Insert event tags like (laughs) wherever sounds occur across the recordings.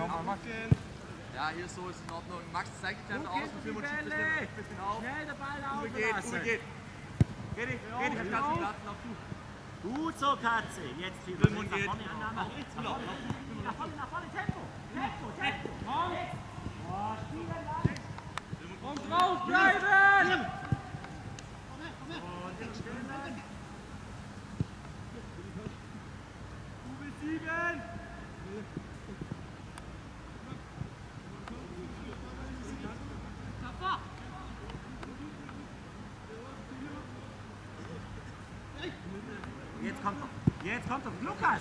Ja, Max, ja, hier so, ist in Ordnung. Max, zeig dich dann aus und und schieb bisschen, bisschen auf. Schnell den Ball laufen geht, lassen. Uwe geht. Geh dich, geh dich, du. Gut so, Katze. Jetzt viel Film und nach vorne, Annahme. Nach rechts, nach vorne. Nach vorne, nach vorne. Kommt er. Lukas.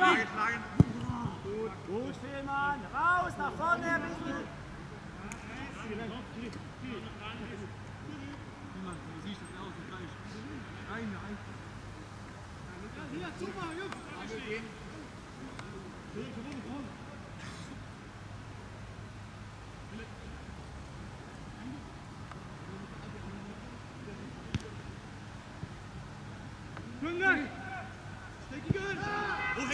Run.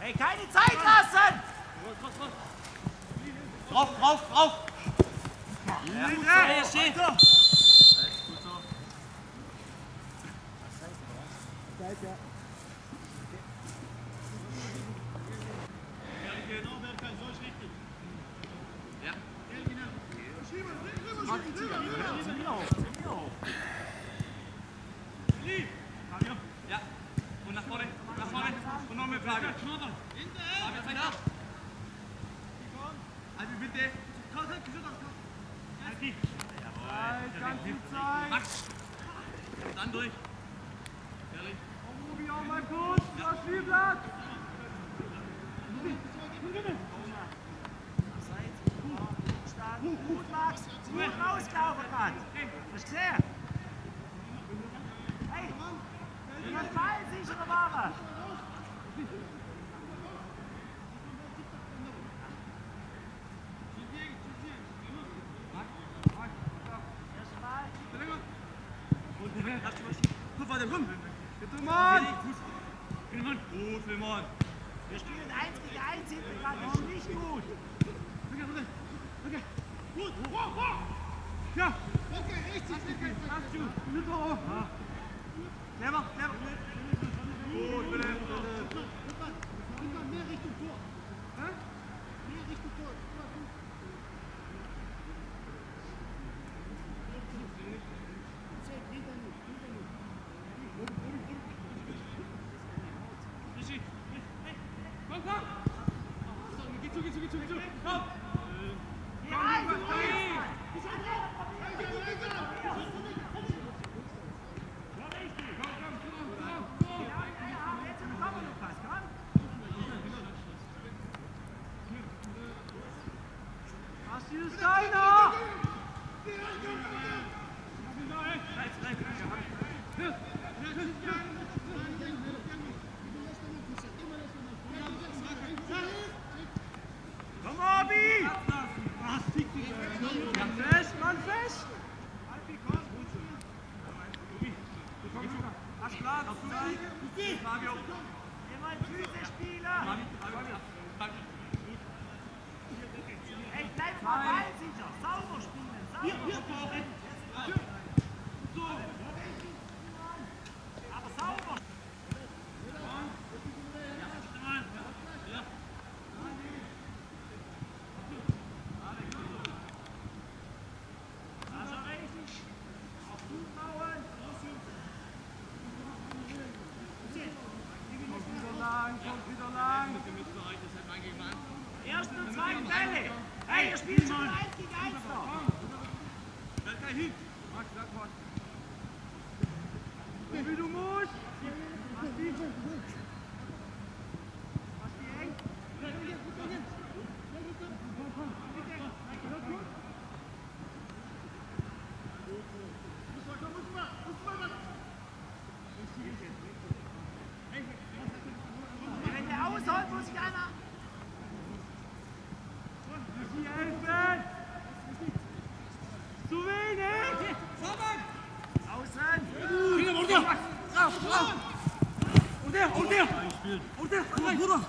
Hey, keine Zeit lassen! Drauf, drauf, drauf. Ja, ja, steht. Gut so. Ja. Ja. Und nach vorne, nach vorne. Und noch mehr Frage. Fabian, zeig nach. Albi, bitte. Albi. Jawohl. Ganz viel Zeit. Max. Dann durch. Ehrlich. Rubi, auch mal kurz. Ja. Spielplatz. Stark. Gut, Max. Gut rausgelaufen, Mann. Hast du gesehen? Hey, der Ball sicherer war er. Erster Ball. Guck weiter, komm. Bitte, Mann. Filmon. Wir spielen 1 gegen 1 hinten dran. Das ist nicht gut. Okay, okay. Okay. Gut. Wow, wow. Ja. Okay, richtig. Hast du. Auf. 快，快！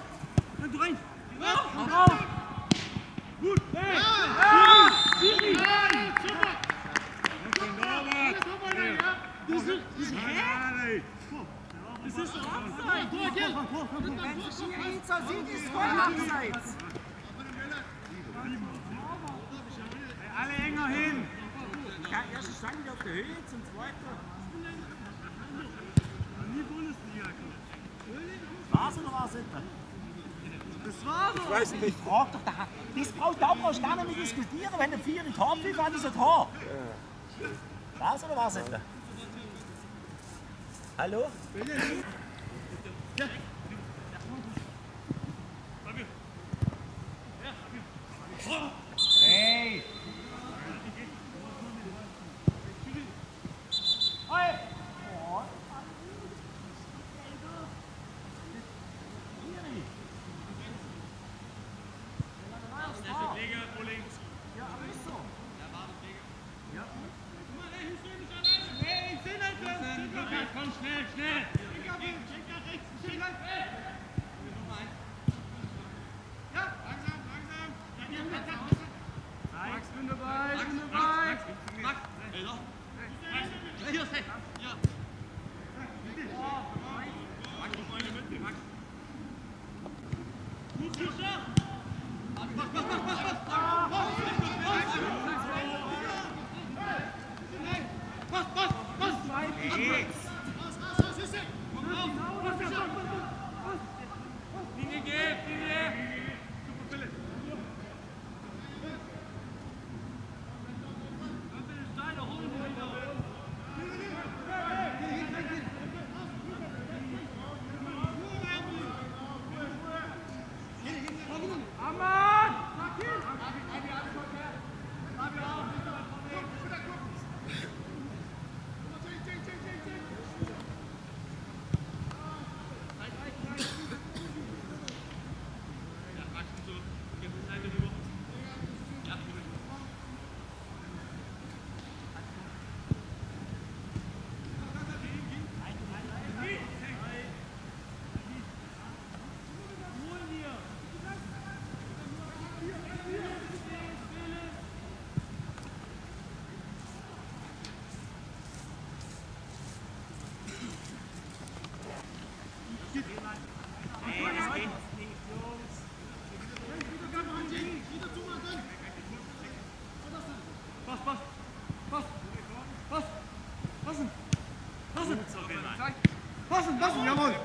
passen, passen, jawohl.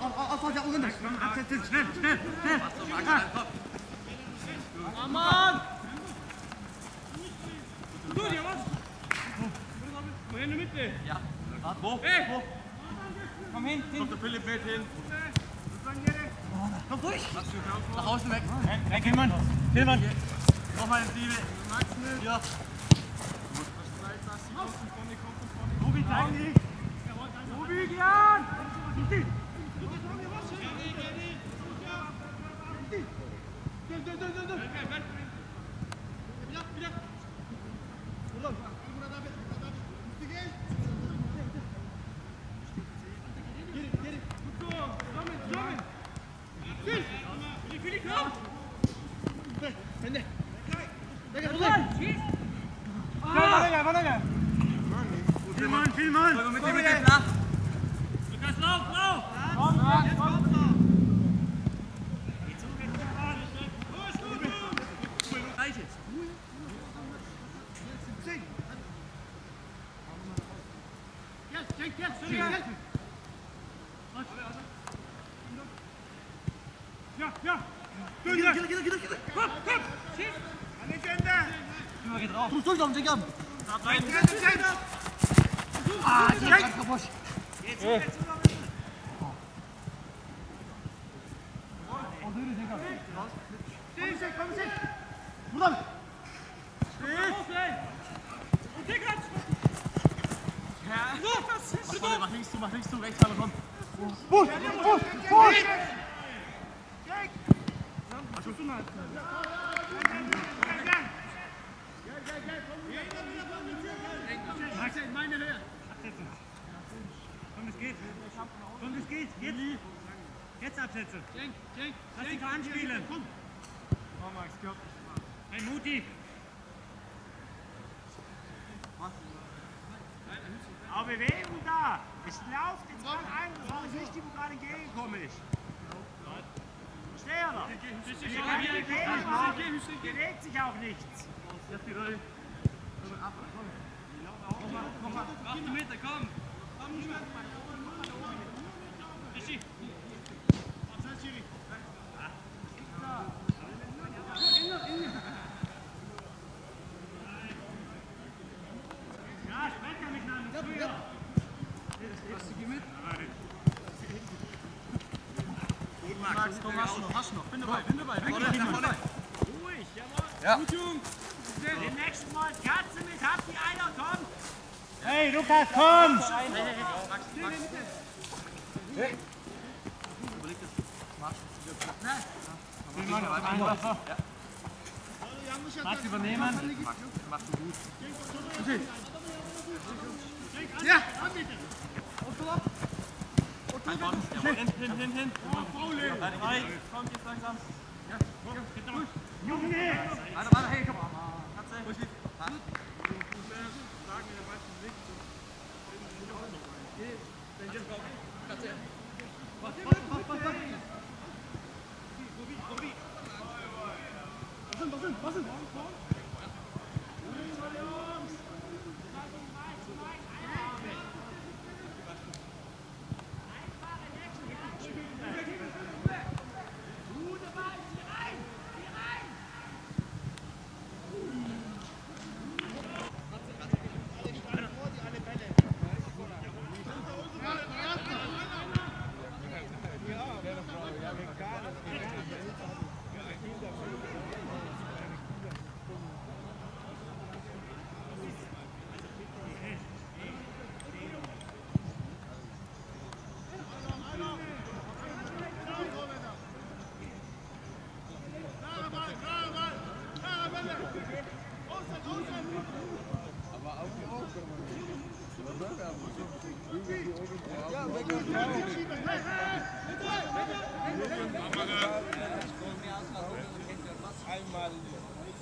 Auf, auf, auf, auf der Uhren. Schnell, schnell, schnell. Ah, Mann. Du, ja, was? Wohin in? Ja. Wo? Hey. Komm hin, hin. Kommt der Philipp mit hin. Komm durch! Nach außen weg! Hey, Hillmann! Hillmann! Nochmal in Siebe! Max! Ja! Du musst das Zeit lassen! Außen! Vorne kommt von vorne! Rubi, zeig! Rubi, Jan! Sí. (laughs) da. Wenn ihr keine Bewegung habt, bewegt sich auch nichts. Mach die Mitte, komm. Ja, Max, komm, hast du noch, hast du noch. Bin dabei, bin dabei. Ruhig, jawohl. Ja. Den nächsten Mal Katze mit, habt die einer, komm! Hey, Lukas, komm! Überleg das. Mach. Max übernehmen. Max, machst du gut. Ja, komm bitte. Ein Bonn. Jawohl, hin, hin, hin, hin. Drei, komm, jetzt langsam. Junge! Warte, warte, hey, komm. Katze.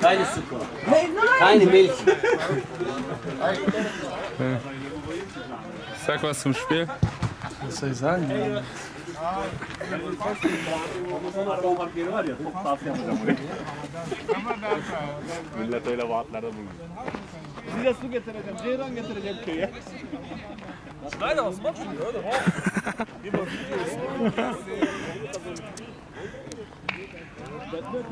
Keine Zucker. Keine Milch. Sag was zum Spiel. Was soll ich sagen? Zidas'ı getireceğim, Ceyran getireceğim köye. Schneider, was machst du? Hör doch auf. Gib mal Videos. Das wird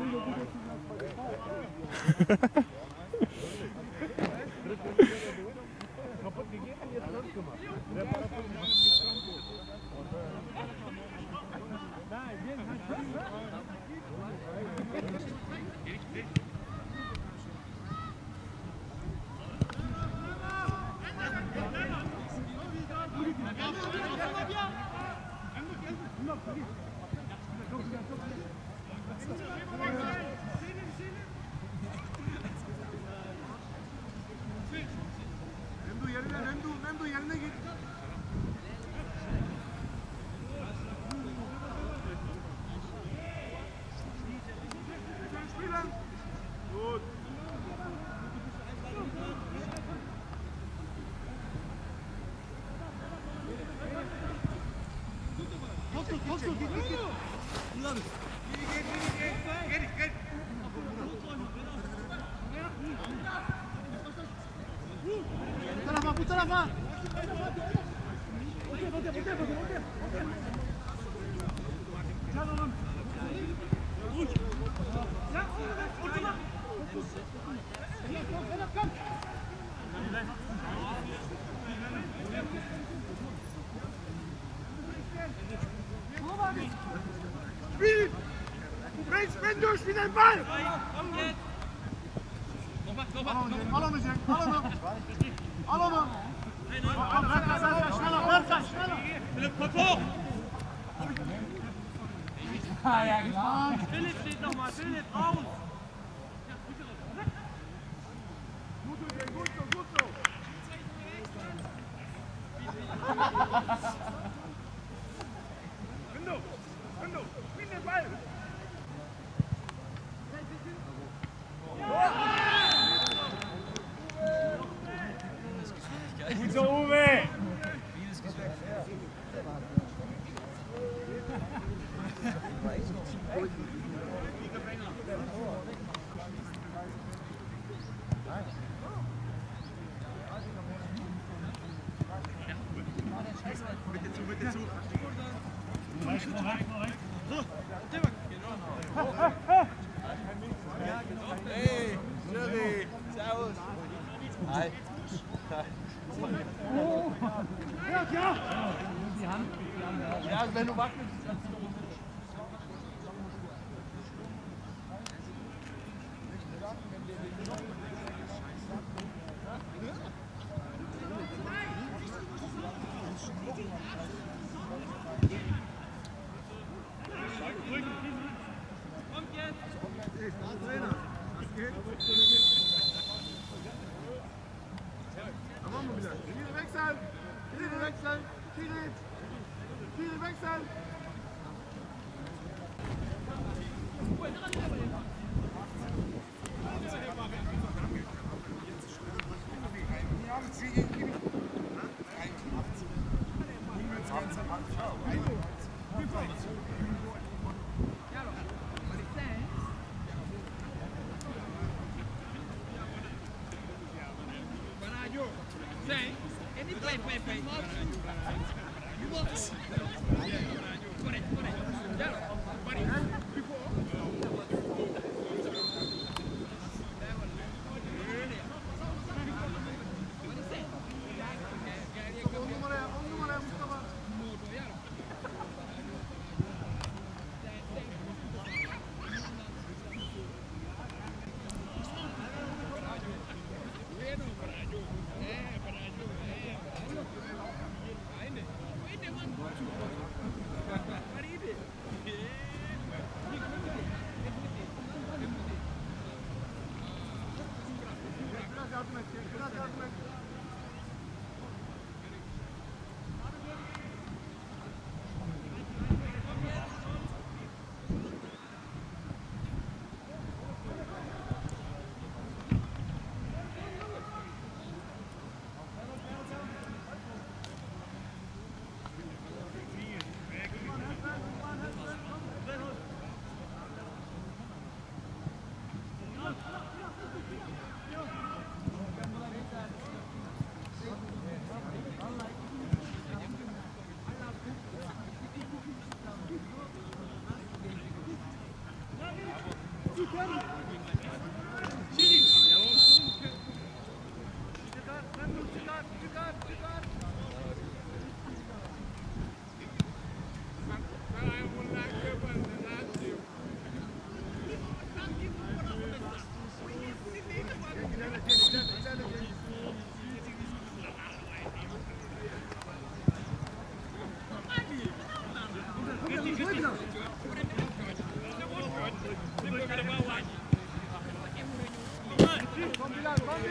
放放！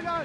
Go!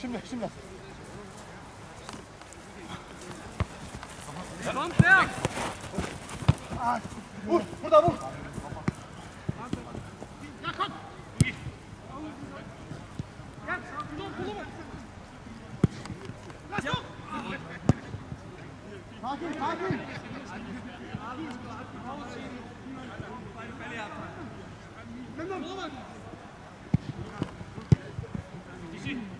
Şimdi, şimdi. Merci.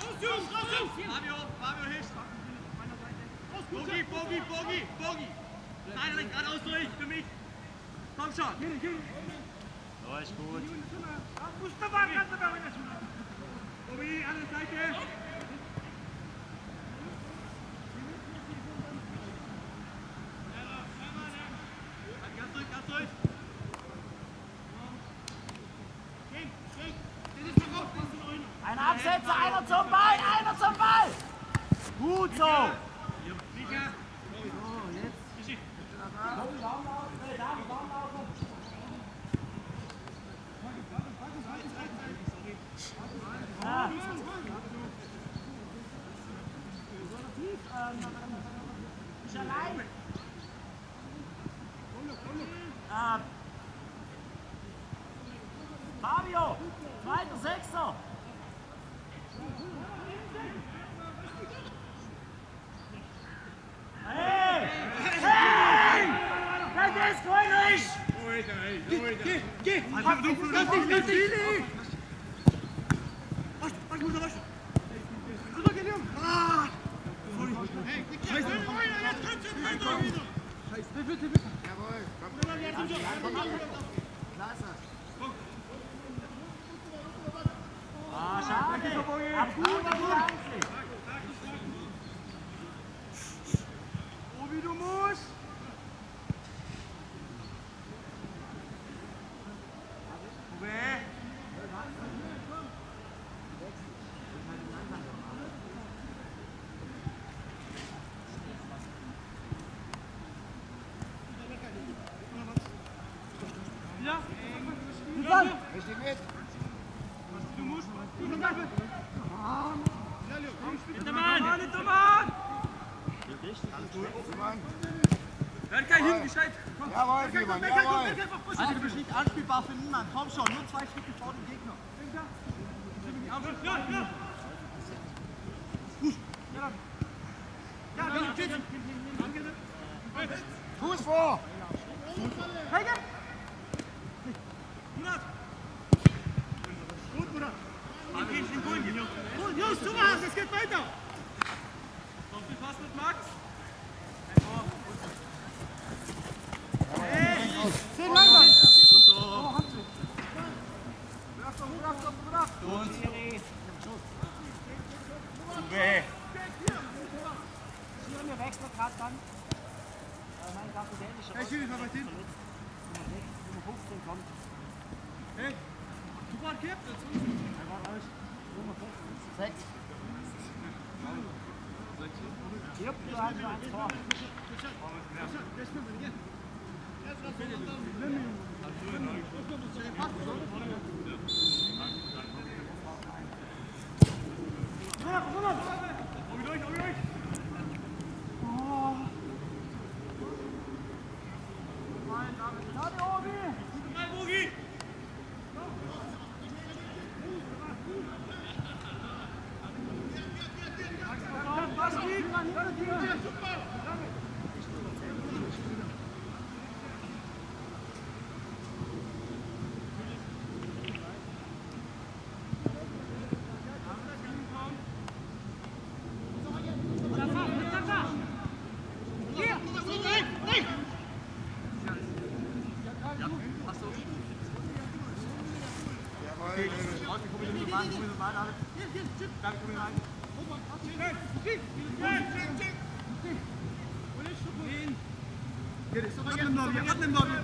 Fabio, Fabio, hilf! Bogi, Bogi, Bogi, Bogi! Nein, recht geradeaus durch, für mich! Komm schon! So, ist gut. Mustafa, kannst du mal Bogi, andere Seite! Ein Absetzer! so! Fabio, zweiter Sechser. Geh, geh, geh! Ganz dicht, ganz dicht! Ach, ach, muss er waschen! Washington. Get it, somebody get it, somebody get it.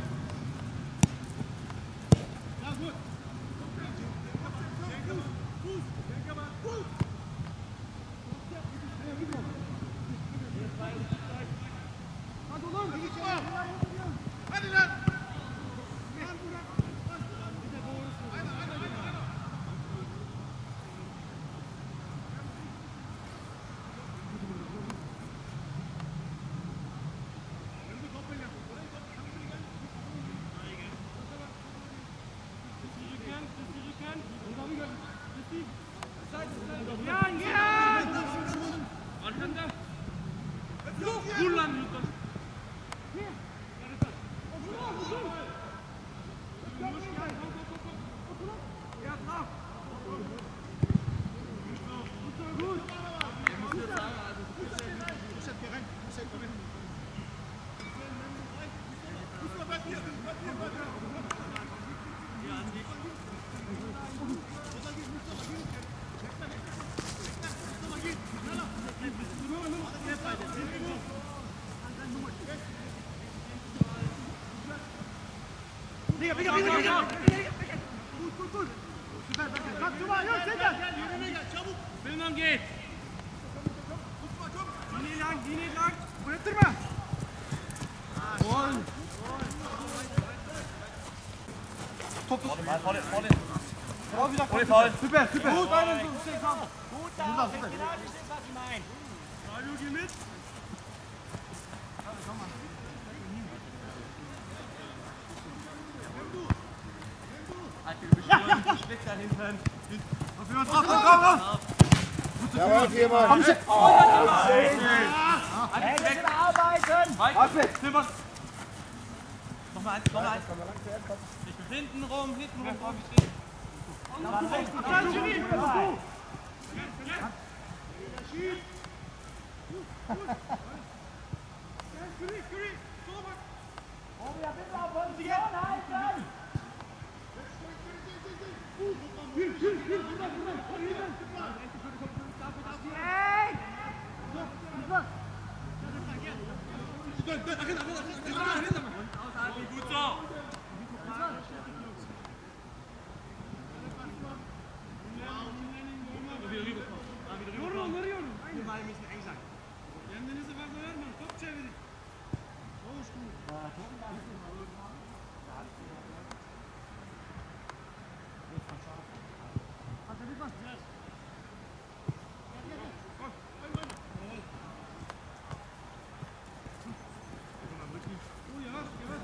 Voll. Super, super. Gut, Gut, super. Gut, da. Gut, da. Genau, das ist, was ich meine. Mario, geh mit. Weg da hinten. Komm, komm, komm, komm. Jawohl, viermal. Hände sind arbeiten. Silber. Nochmal eins, nochmal eins. Ich bin hinten rum, hinten rum, komm, ich stehe. Abstand, Jimmy. Obi, ein bisschen auf Position halten. Hey! Gut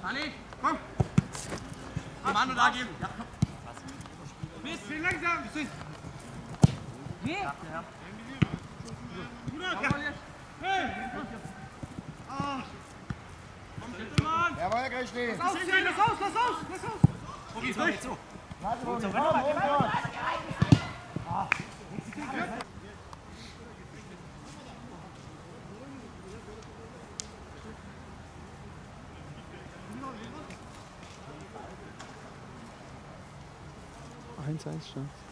Fanny, komm. Die Mann und angeben. Ja. Mist, bin langsam. Nee. Hey. Ah. Komm, bitte, Mann. Jawohl, Herr Grischli. Lass aus, lass aus, lass aus. Lass aus. Probier es durch. Warte, warte, warte. 1-1 stand.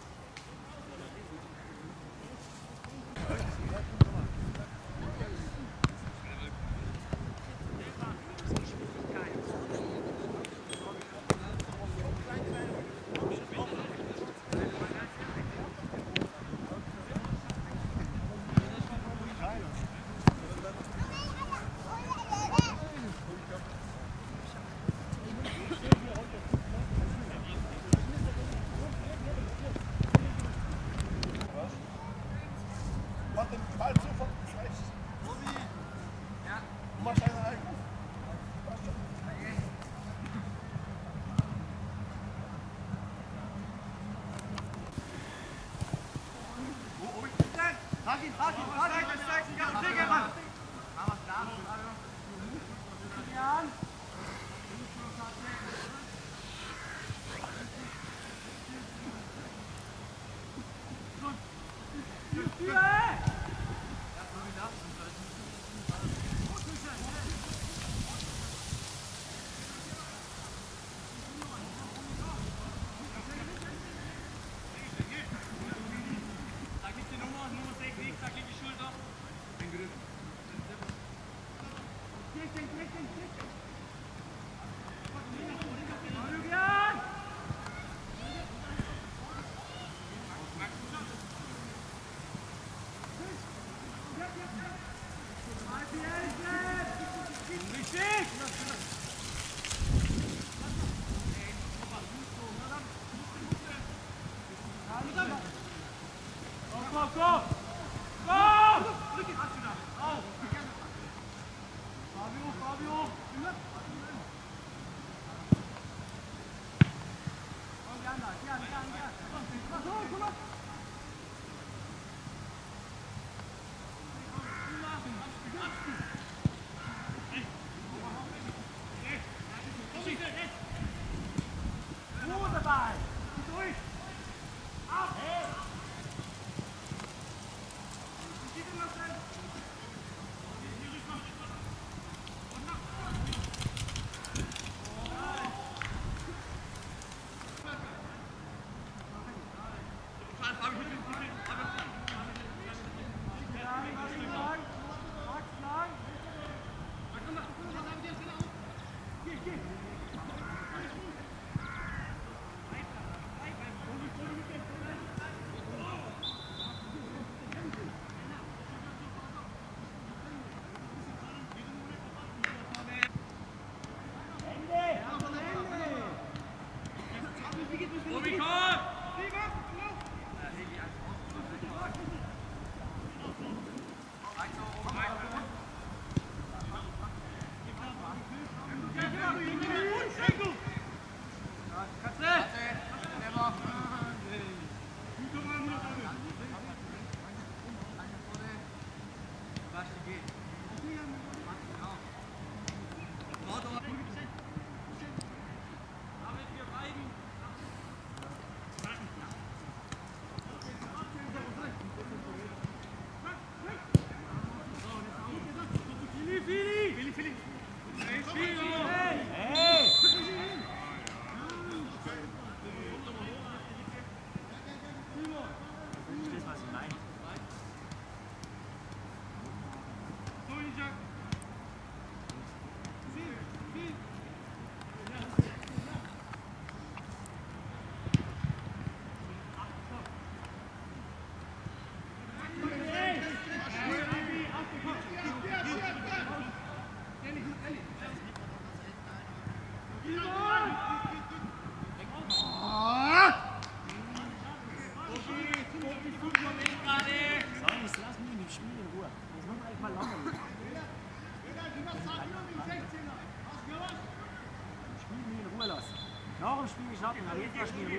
Spiel Schatten,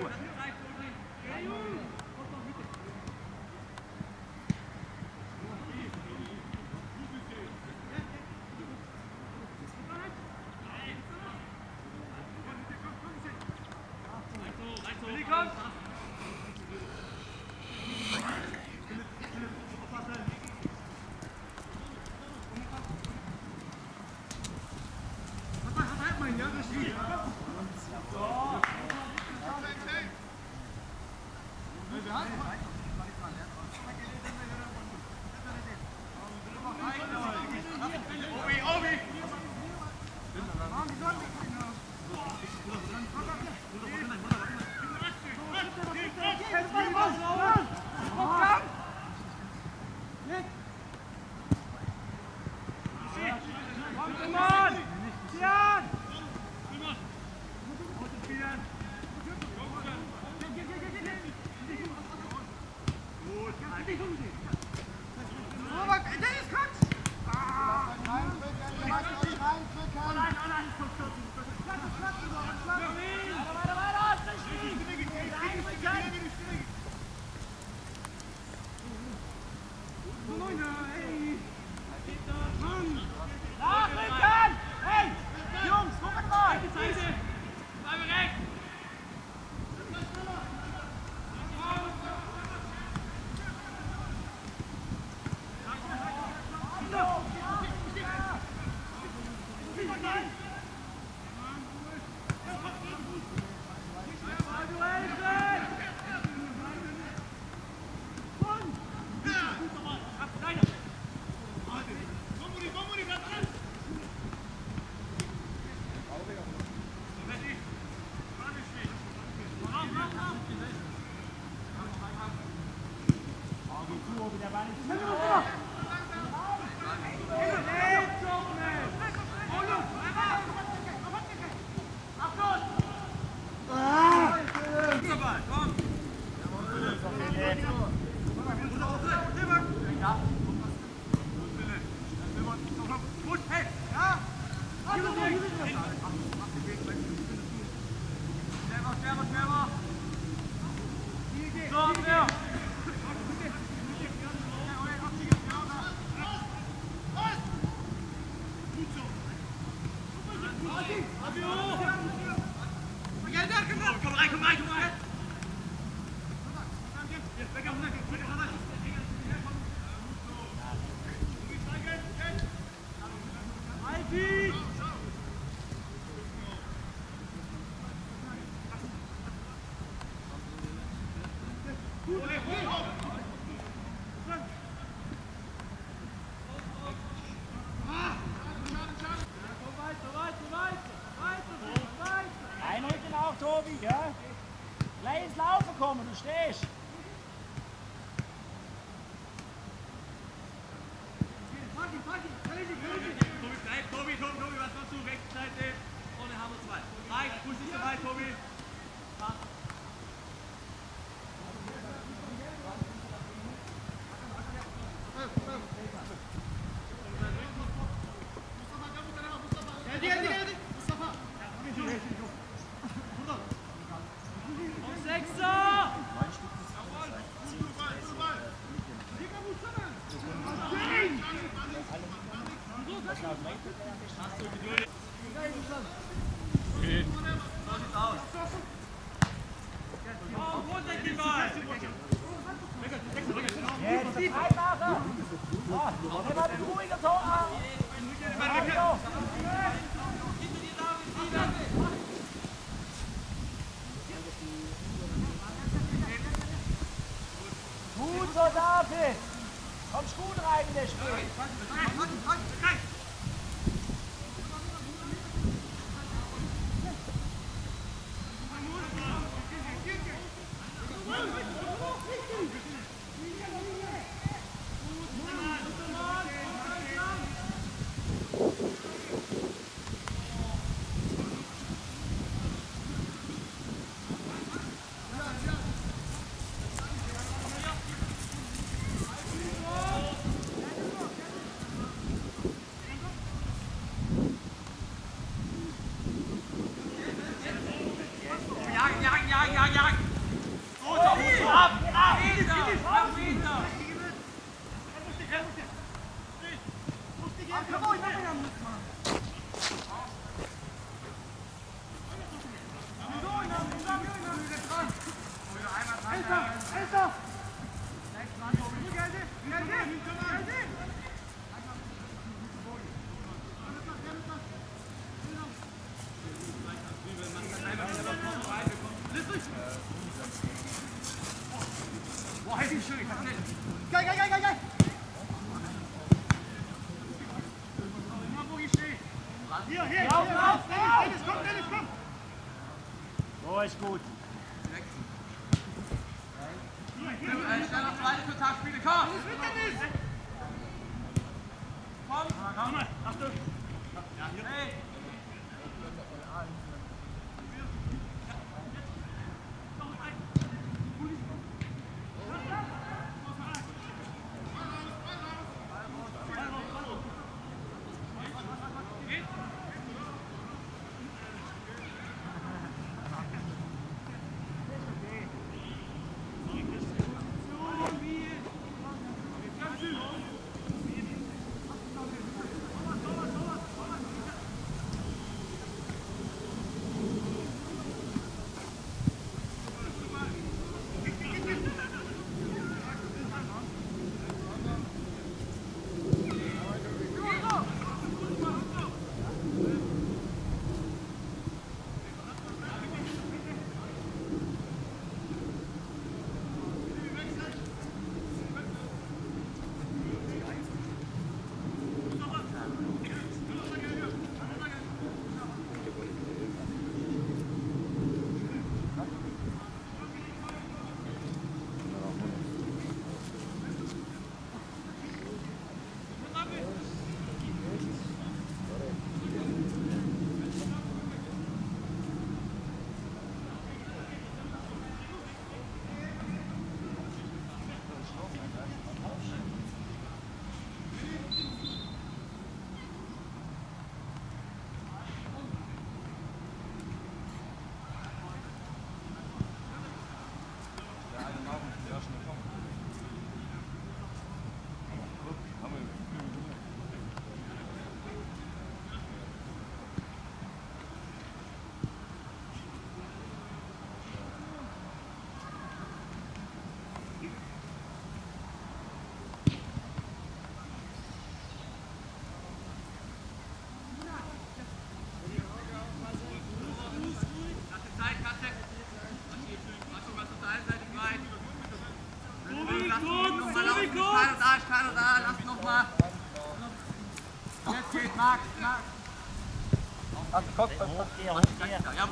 Hochgehe, hochgehe. Ja,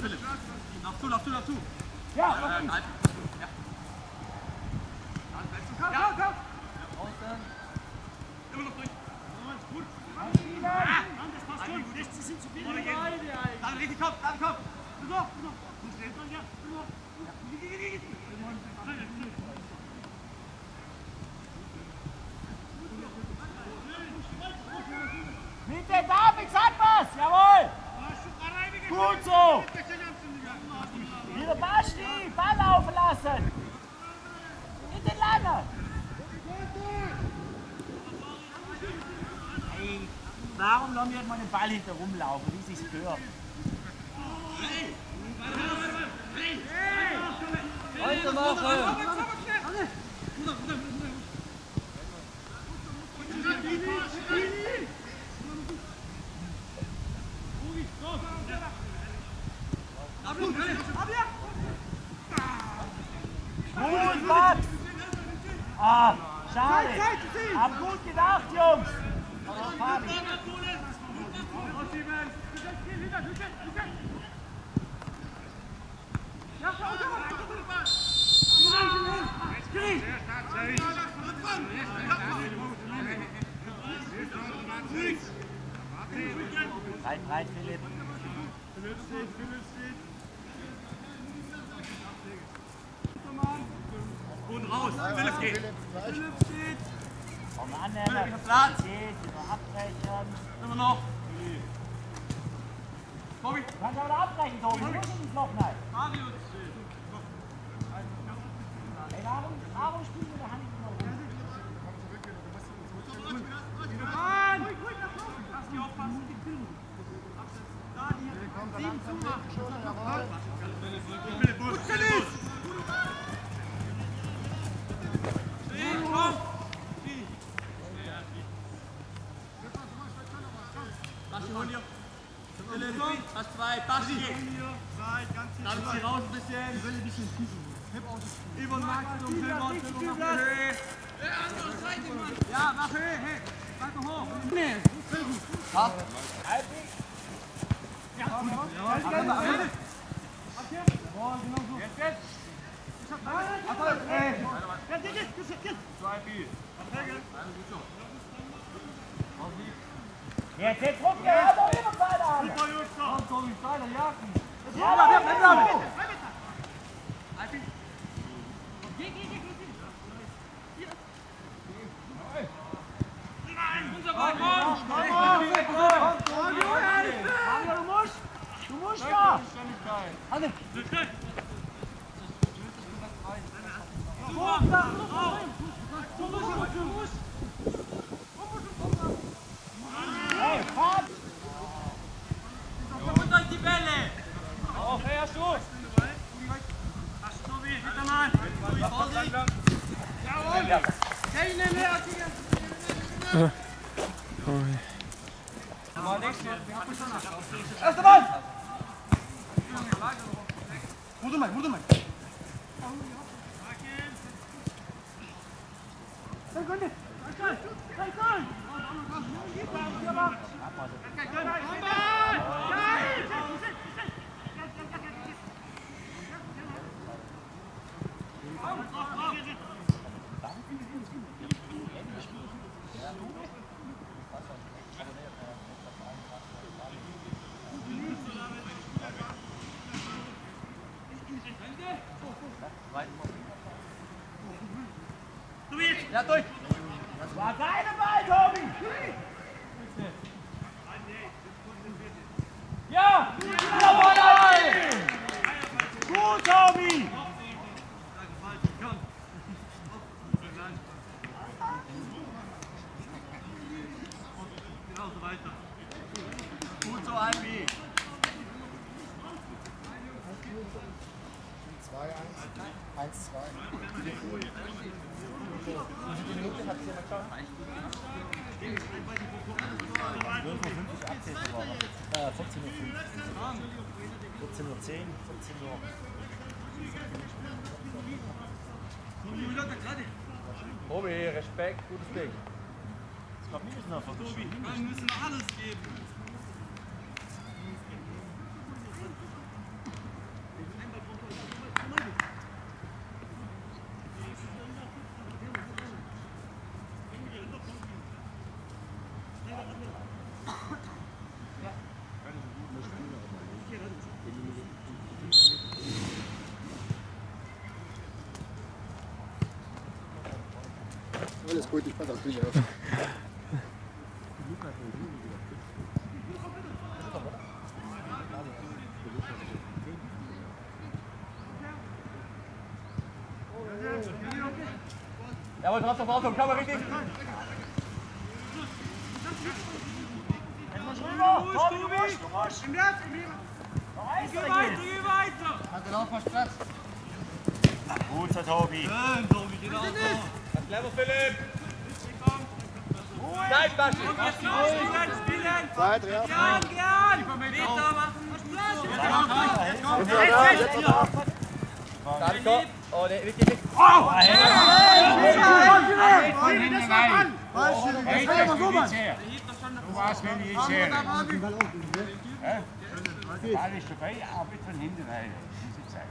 Philipp. Lauf zu, lauf zu, lauf zu. Ja, Äh, halt. Ja. Komm, komm, komm. Immer noch durch. Das passt schon. 60 sind zu viel. David, richtig Kopf, David, Kopf. So, so. Du stehst dann ja. So. Geh, geh, geh, geh. Mitte, David, sag was! Jawohl! Gut so! Wieder Basti, Ball laufen lassen! In den Lange! Hey, warum lassen wir mal den Ball hinter rumlaufen, wie sich's gehört? Weitermachen! Gut, Max! Ah, schade! Hab gut gedacht, Jungs! Aber Fabi. Rein, rein, Philipp. Und raus. Philipp geht. Komm an, Lennart. Platz. Erster Mann! Wurde mal, wurde mal. Tobi, Respekt, gutes Ding. Ich glaube, wir müssen noch verschieben. Wir müssen alles geben. Alles gut, ich passe auf dich auf. Jawohl, drauf, drauf, drauf, Kamera richtig. Rüber. Tobi, du musst. Du musst. Im März, im März. Geh weiter, geh weiter. Hat den Aufmarschplatz? Gut, so Tobi. Schön, Tobi, genau so. Clever, Philipp. Nein, Baschi. Jetzt spielen, spielen. Zeit, ja. Gern, gern. Meter machen. Daliko. Oh, ne, wirklich nicht. Du warst ich jetzt her. Ball ist dabei, aber von hinten rein. Diese Zeit.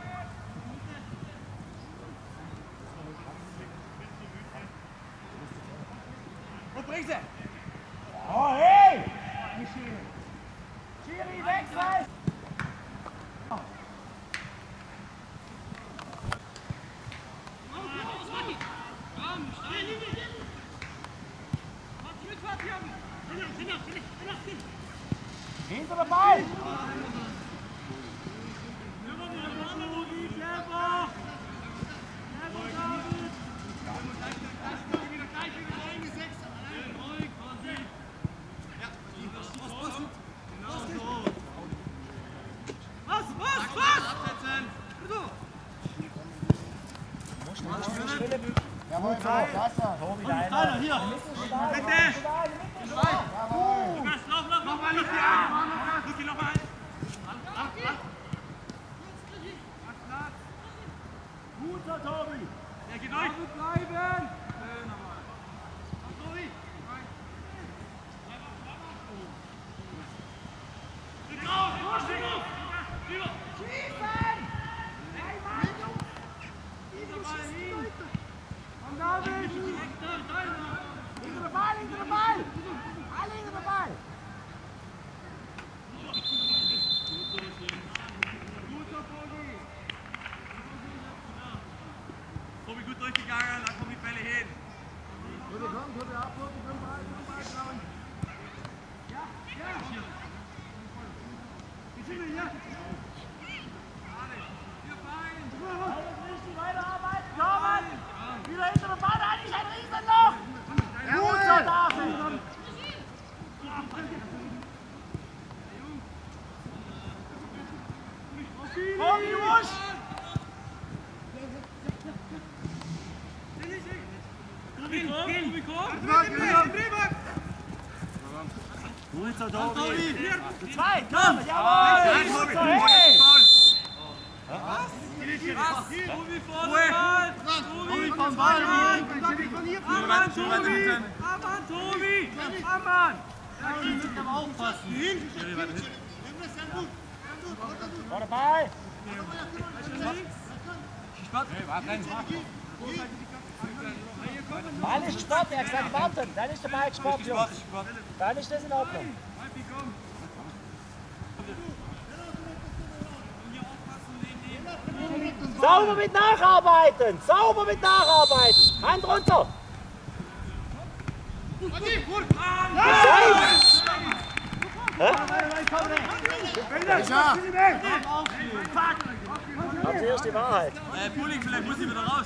Wo bringt sie? Oh, hey. Schiri, wechseln. Hinter der Ball. Was, was, was? Ja, Jawohl, so, klasse. Tobi, Keiner, deiner. hier. Bitte. Lukas, lauf, lauf, lauf. Mal nicht die Arme. Luki, noch mal ein. Guter Tobi. Ja, geht durch. Bleiben! Tobi. Stück raus, Lukas, Stück raus. Rüber. Dieser Ball hin. Komm, David! Hinter der Ball, hinter der Ball! Alle hinter der Ball! Guter Vogel. Tobi, gut durchgegangen, da kommen die Bälle hin. Bitte komm, bitte ab, bitte komm rein, komm rein, komm rein. Wie sind wir hier? Richtig weiterarbeiten! Torwart! Wieder hinter der Ball, da ist ein Riesenloch! Guter David! Komm, Jungs! Tobi, komm, Tobi, komm. Guter Tobi. Zwei, komm, jawohl! So, hey! Tobi vorne, Ball. Tobi vom Ball. Amann, Tobi. Amann, Tobi. Amann. Da kriegt sich aber aufpassen. Vor der Ball. Ball ist Sport, er hat gesagt, warten. Dann ist der Ball Sport, Jungs. Dann ist das in Ordnung. Sauber mit nacharbeiten! Sauber mit nacharbeiten! Hand runter! Ja, Das ist die Wahrheit. Äh, Pulling, vielleicht muss ich wieder raus.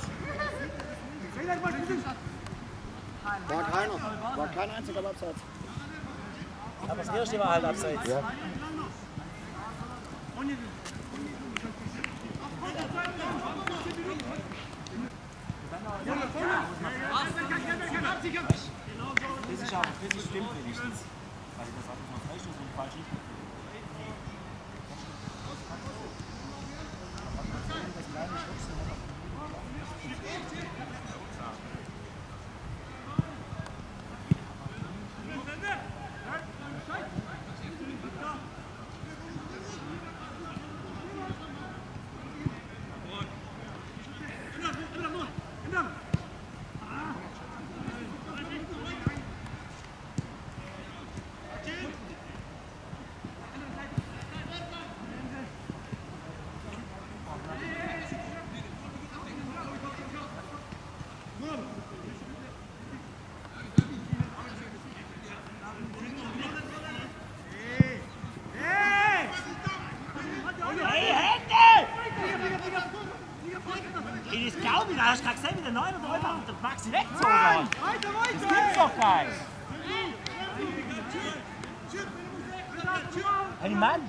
War keiner. War kein einziger Abseits. Aber das erste war halt abseits. Ja. Das ist auch, das ist stimmt wenigstens. Also das hat man Freistoß und falsch nicht. Hey, Hände! Ich glaube, da hast du gerade gesehen, wie der Neuner da einfach der Maxi weggezogen hat. Das gibt's doch gar nicht. Hey Mann!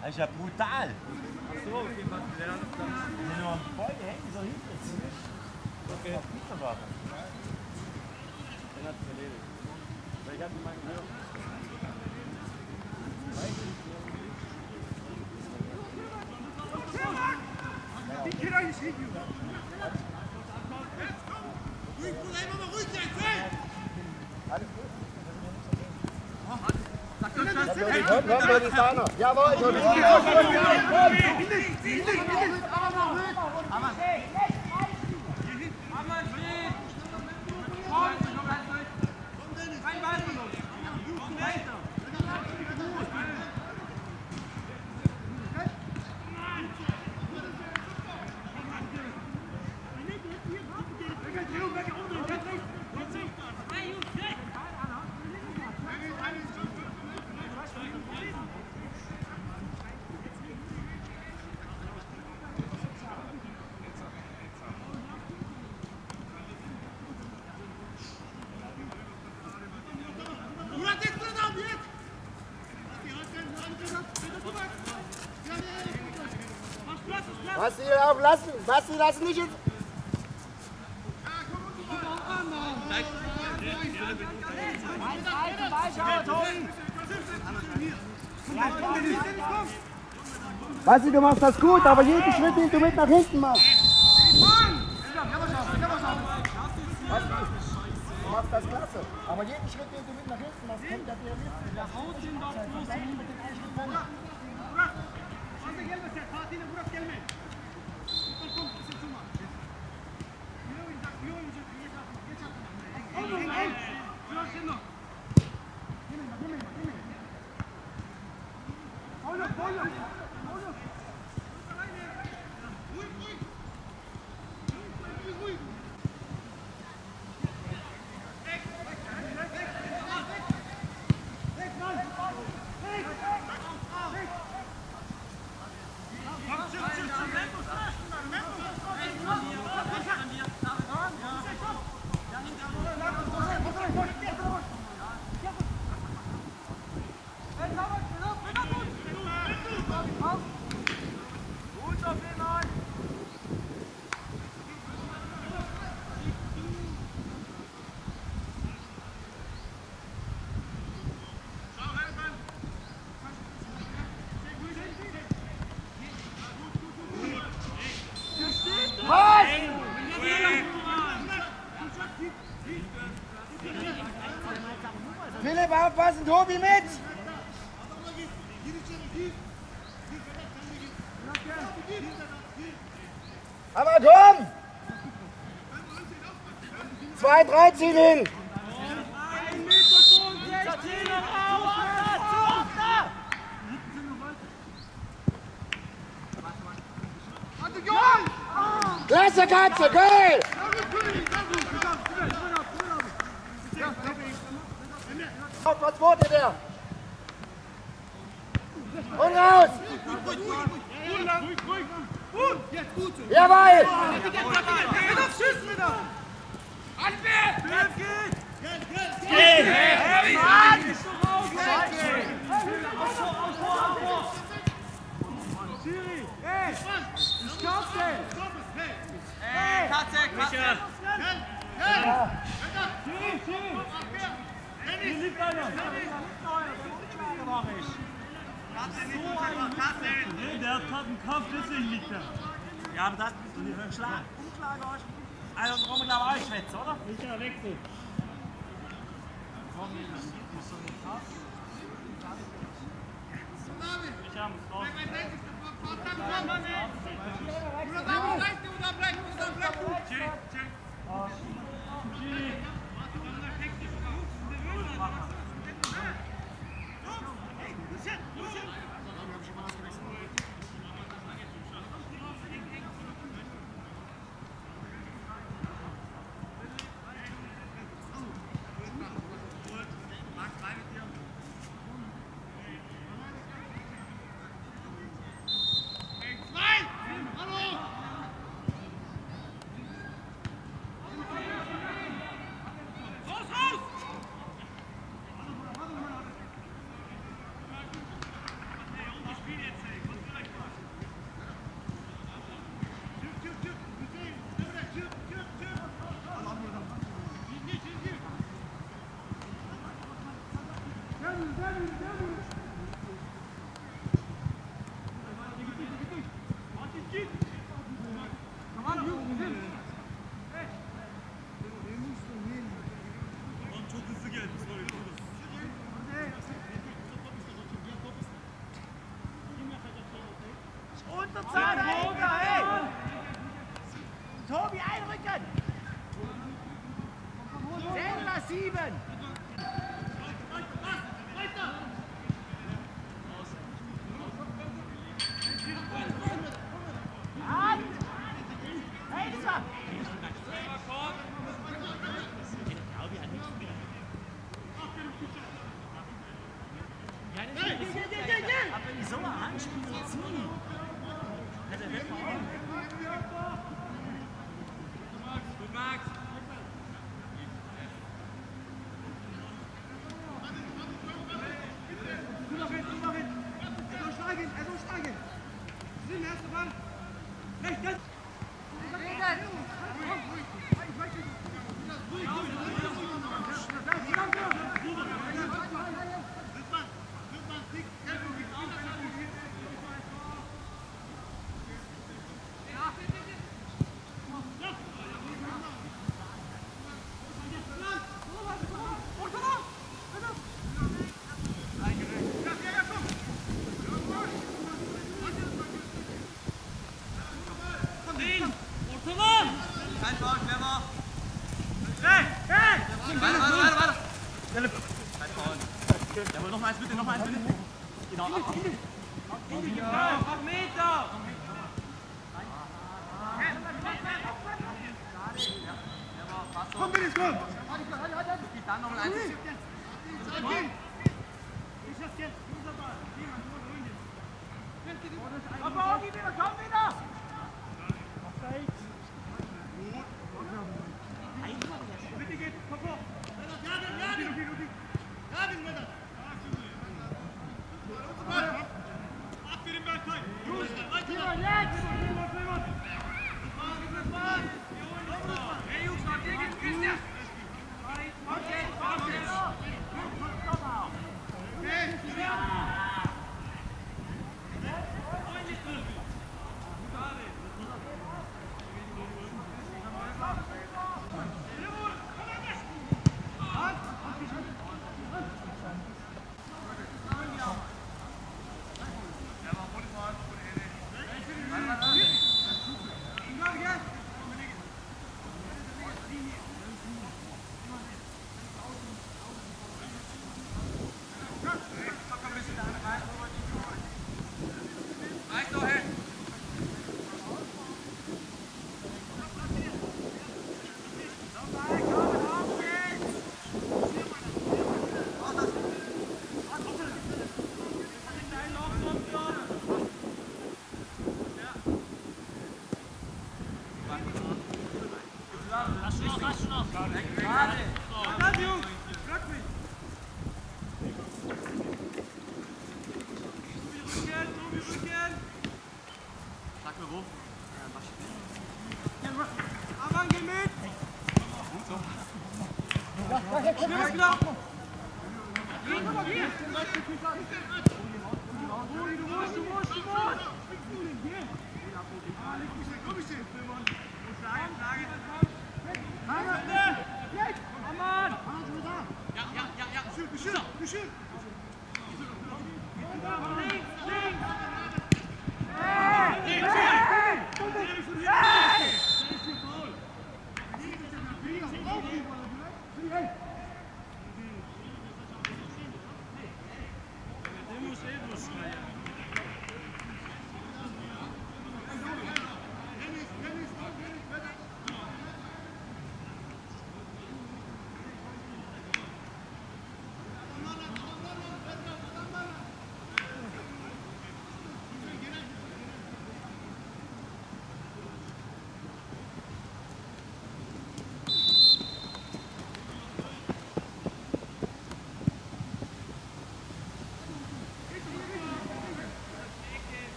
Das ist ja brutal. So, okay, was der Wenn du beide Hände so hinterziehst. Okay. Das war Komm, komm, das ist einer. Jawohl, Tobi. Amann lassen. Nicht ins... Basti, du machst das gut, aber jeden Schritt, den du mit nach hinten machst. Du machst das klasse. Aber jeden Schritt, den du mit nach hinten machst, kommt der dir mit. Philipp, aufpassen, Tobi mit! Aber komm! 2-3 ziehen hin! Klasse, Katze, geil! Auf, was wurde der? Und raus! Jawohl! Katze, Katze. Katze, nicht unterbrochen. Katze. Nee, der hat gerade einen Kampf, deswegen liegt er. Ja, aber das ist nicht ein Schlag. Hast. Also, warum glaube ich auch schwätzen, oder? Micha, wechsel. Micha, muss raus. Unterzahl, 気をつけろ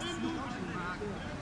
ハハハハ!